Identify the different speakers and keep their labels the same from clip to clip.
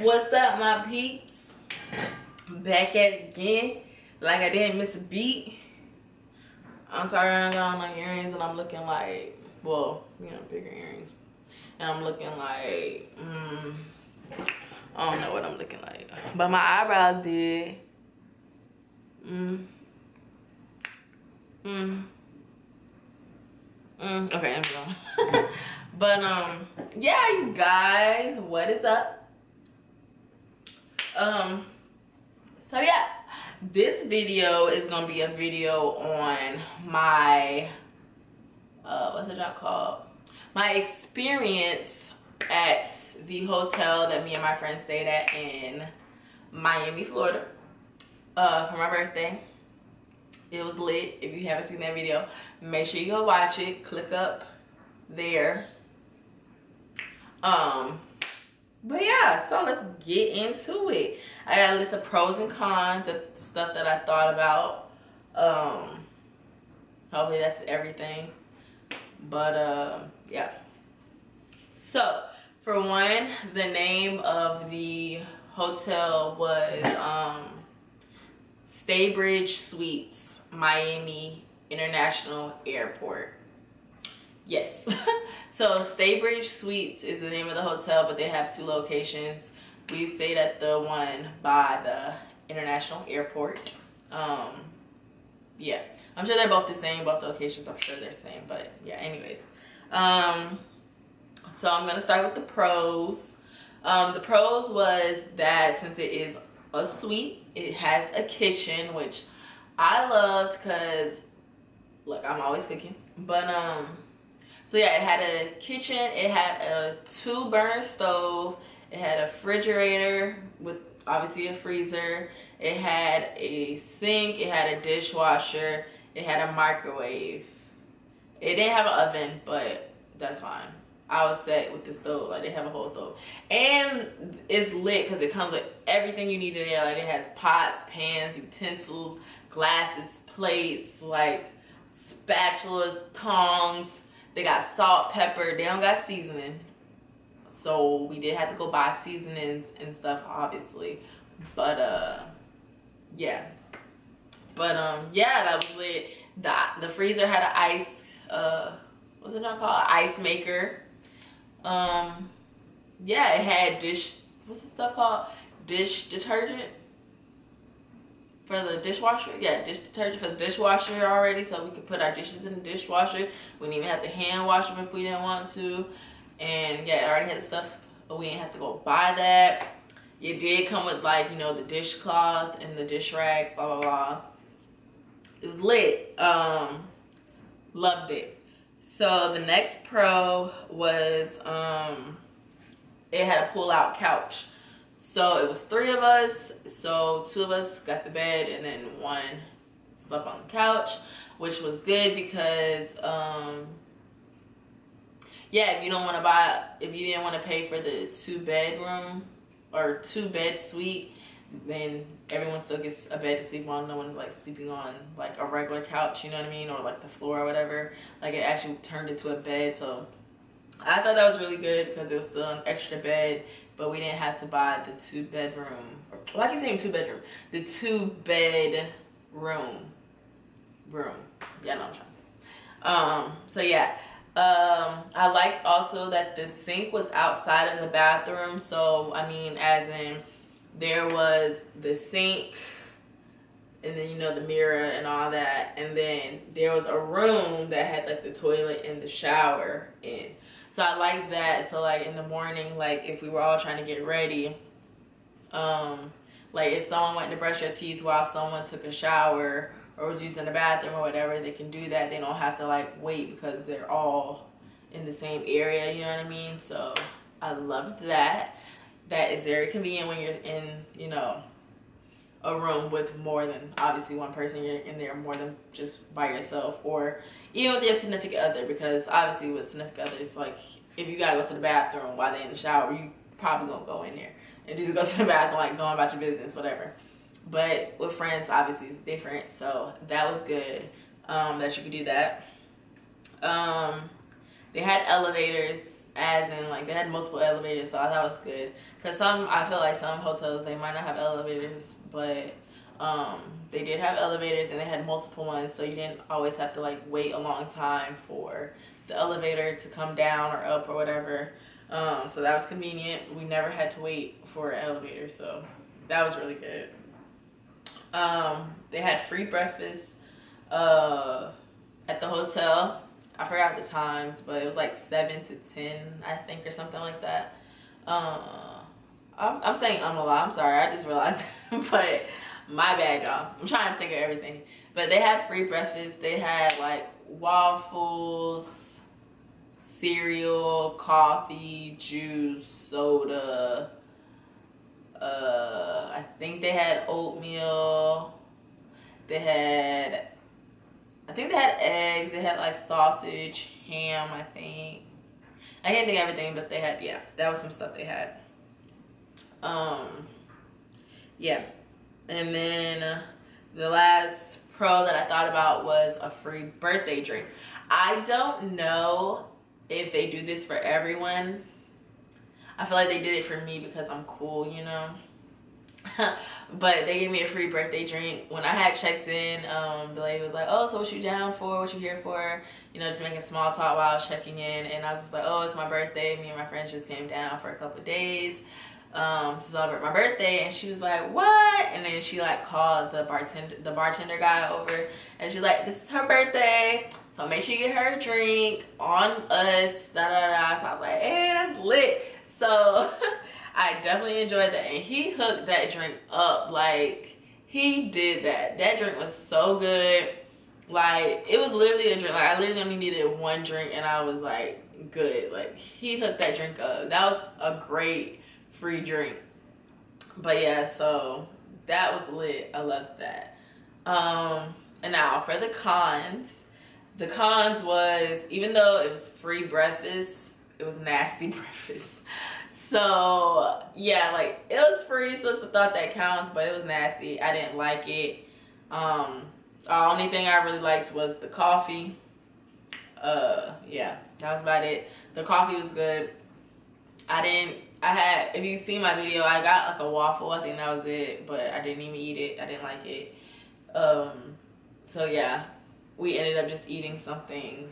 Speaker 1: What's up, my peeps? Back at it again. Like I didn't miss a beat. I'm sorry I got on my earrings and I'm looking like, well, you know, bigger earrings. And I'm looking like, mm, I don't know what I'm looking like. But my eyebrows did. Mm. Mm. Mm. Okay, I'm done. but um, yeah, you guys, what is up? Um, so yeah, this video is gonna be a video on my uh, what's it called? My experience at the hotel that me and my friends stayed at in Miami, Florida, uh, for my birthday. It was lit. If you haven't seen that video, make sure you go watch it. Click up there. Um, but yeah, so let's get into it. I got a list of pros and cons, the stuff that I thought about. Um, hopefully that's everything. But uh, yeah. So for one, the name of the hotel was um, Staybridge Suites, Miami International Airport. Yes. so Staybridge Suites is the name of the hotel, but they have two locations. We stayed at the one by the International Airport. Um, yeah, I'm sure they're both the same, both the locations. I'm sure they're the same, but yeah, anyways. Um, so I'm gonna start with the pros. Um, the pros was that since it is a suite, it has a kitchen, which I loved because, look, I'm always cooking. But um, so yeah, it had a kitchen, it had a two burner stove, it had a refrigerator with obviously a freezer, it had a sink, it had a dishwasher, it had a microwave. It didn't have an oven, but that's fine. I was set with the stove. Like they have a whole stove. And it's lit because it comes with everything you need in there. Like it has pots, pans, utensils, glasses, plates, like spatulas, tongs, they got salt, pepper. They don't got seasoning. So we did have to go buy seasonings and stuff, obviously. But, uh, yeah. But, um, yeah, that was lit. The, the freezer had an ice, uh, what's it not called? Ice maker. Um, yeah, it had dish, what's the stuff called? Dish detergent for the dishwasher. Yeah, dish detergent for the dishwasher already, so we could put our dishes in the dishwasher. We didn't even have to hand wash them if we didn't want to. And yeah, it already had stuff, but we didn't have to go buy that. It did come with like, you know, the dishcloth and the dish rag, blah, blah, blah. It was lit. Um, loved it. So the next pro was, um, it had a pull-out couch. So it was three of us. So two of us got the bed and then one slept on the couch, which was good because, um, yeah, if you don't want to buy, if you didn't want to pay for the two bedroom or two bed suite, then everyone still gets a bed to sleep on. No one's like sleeping on like a regular couch, you know what I mean? Or like the floor or whatever. Like it actually turned into a bed. So I thought that was really good because it was still an extra bed but we didn't have to buy the two bedroom. Well, I keep saying two bedroom. The two bed room. Room. Yeah, no, I'm trying to say. Um, so yeah. Um, I liked also that the sink was outside of the bathroom. So, I mean, as in there was the sink and then, you know, the mirror and all that. And then there was a room that had like the toilet and the shower in. So I like that. So like in the morning, like if we were all trying to get ready, um, like if someone went to brush their teeth while someone took a shower or was using the bathroom or whatever, they can do that. They don't have to like wait because they're all in the same area, you know what I mean? So I loved that. That is very convenient when you're in, you know, a room with more than obviously one person. You're in there more than just by yourself or even with your significant other because obviously with significant others like if you gotta go to the bathroom while they're in the shower you probably gonna go in there and just go to the bathroom like going about your business whatever. But with friends obviously it's different. So that was good um, that you could do that. Um, they had elevators as in like they had multiple elevators, so I thought it was good. Cause some I feel like some hotels they might not have elevators, but um, they did have elevators and they had multiple ones, so you didn't always have to like wait a long time for the elevator to come down or up or whatever. Um, so that was convenient. We never had to wait for an elevator, so that was really good. Um, they had free breakfast uh, at the hotel. I forgot the times, but it was like seven to ten, I think, or something like that. Uh, I'm, I'm saying I'm a lot. I'm sorry. I just realized, but my bad, y'all. I'm trying to think of everything. But they had free breakfast. They had like waffles, cereal, coffee, juice, soda. Uh, I think they had oatmeal. They had, I think they had eggs. They had like sausage, ham, I think. I can't think everything, but they had, yeah, that was some stuff they had. Um, yeah. And then uh, the last pro that I thought about was a free birthday drink. I don't know if they do this for everyone. I feel like they did it for me because I'm cool, you know. but they gave me a free birthday drink when I had checked in. Um, the lady was like, "Oh, so what you down for? What you here for?" You know, just making small talk while I was checking in, and I was just like, "Oh, it's my birthday. Me and my friends just came down for a couple days." um, to celebrate my birthday and she was like what and then she like called the bartender the bartender guy over and she's like this is her birthday so make sure you get her a drink on us da da da so I was like hey that's lit so I definitely enjoyed that and he hooked that drink up like he did that that drink was so good like it was literally a drink like I literally only needed one drink and I was like good like he hooked that drink up that was a great free drink. But yeah, so that was lit. I loved that. Um, and now for the cons. The cons was, even though it was free breakfast, it was nasty breakfast. So yeah, like it was free, so it's the thought that counts, but it was nasty. I didn't like it. Um, the only thing I really liked was the coffee. Uh, yeah, that was about it. The coffee was good. I didn't I had, if you see my video, I got like a waffle. I think that was it, but I didn't even eat it. I didn't like it. Um, so yeah, we ended up just eating something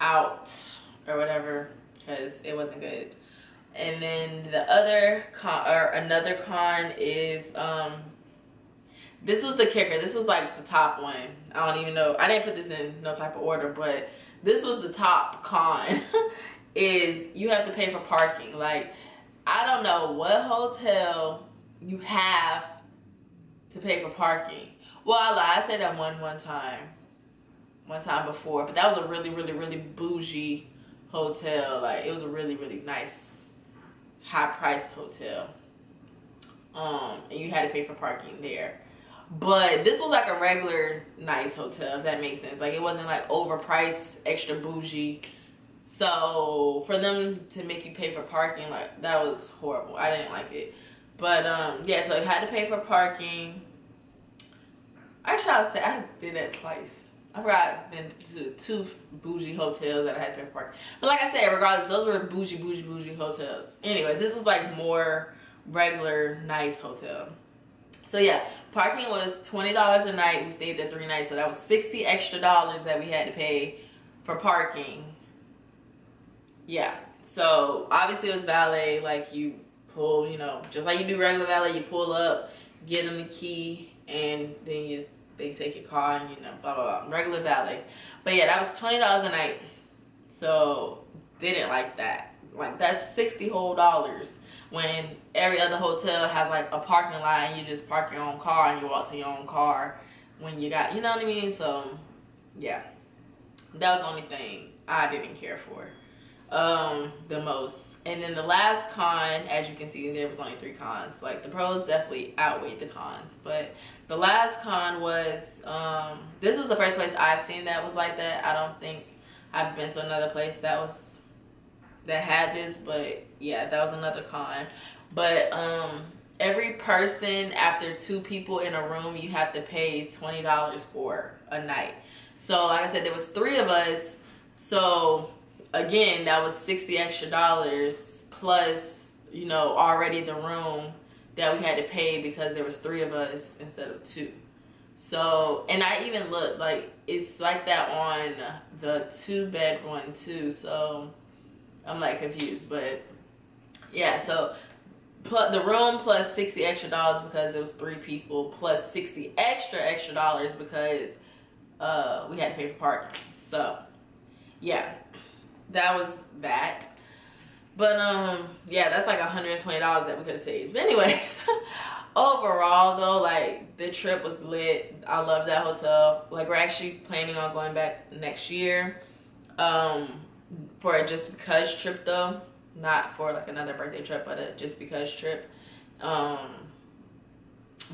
Speaker 1: out or whatever because it wasn't good. And then the other con, or another con is, um, this was the kicker. This was like the top one. I don't even know. I didn't put this in no type of order, but this was the top con. is you have to pay for parking. Like, I don't know what hotel you have to pay for parking. Well, I lied. I said that one one time. One time before. But that was a really, really, really bougie hotel. Like, it was a really, really nice, high-priced hotel. Um, and you had to pay for parking there. But this was like a regular nice hotel, if that makes sense. Like, it wasn't like overpriced, extra bougie so for them to make you pay for parking, like that was horrible. I didn't like it. But um, yeah, so I had to pay for parking. Actually, I say I did that twice. I forgot I've been to two bougie hotels that I had to park. But like I said, regardless, those were bougie, bougie, bougie hotels. Anyways, this is like more regular, nice hotel. So yeah, parking was $20 a night. We stayed there three nights. So that was 60 extra dollars that we had to pay for parking yeah so obviously it was valet like you pull you know just like you do regular valet you pull up give them the key and then you they take your car and you know blah blah blah. Regular valet. But yeah that was 20 dollars a night. So didn't like that. Like that's 60 whole dollars when every other hotel has like a parking lot and you just park your own car and you walk to your own car when you got you know what i mean? So yeah. That was the only thing i didn't care for um, the most. And then the last con, as you can see, there was only three cons. Like the pros definitely outweighed the cons. But the last con was, um, this was the first place I've seen that was like that. I don't think I've been to another place that was, that had this. But yeah, that was another con. But um, every person, after two people in a room, you have to pay $20 for a night. So like I said, there was three of us. So again, that was 60 extra dollars plus, you know, already the room that we had to pay because there was three of us instead of two. So, and I even looked like it's like that on the two bed one too. So I'm like confused, but yeah. So put the room plus 60 extra dollars because it was three people plus 60 extra extra dollars because uh, we had to pay for parking. So yeah, that was that. But um, yeah, that's like $120 that we could have saved. But anyways, overall though, like the trip was lit. I love that hotel. Like we're actually planning on going back next year. Um, for a just because trip though, not for like another birthday trip, but a just because trip. Um,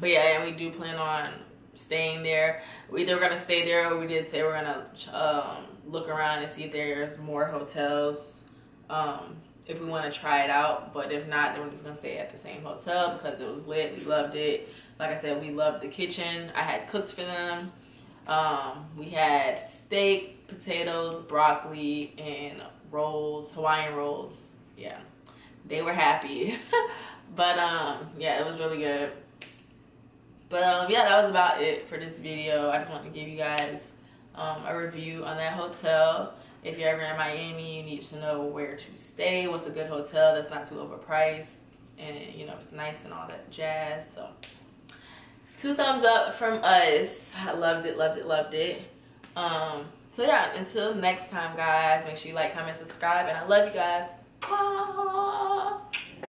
Speaker 1: but yeah, and we do plan on staying there. We either gonna stay there or we did say we're gonna um, look around and see if there's more hotels um, if we want to try it out. But if not, then we're just gonna stay at the same hotel because it was lit. We loved it. Like I said, we loved the kitchen. I had cooked for them. Um, we had steak, potatoes, broccoli, and rolls, Hawaiian rolls. Yeah, they were happy. but um, yeah, it was really good. But um, yeah, that was about it for this video. I just wanted to give you guys um, a review on that hotel. If you're ever in Miami, you need to know where to stay, what's a good hotel that's not too overpriced, and you know, it's nice and all that jazz. So, two thumbs up from us. I loved it, loved it, loved it. Um, so yeah, until next time, guys, make sure you like, comment, subscribe, and I love you guys. Bye.